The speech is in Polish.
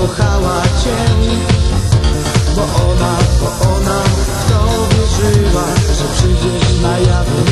kochała Cię Bo ona, bo ona w to wierzyła Że przyjdziesz na jawie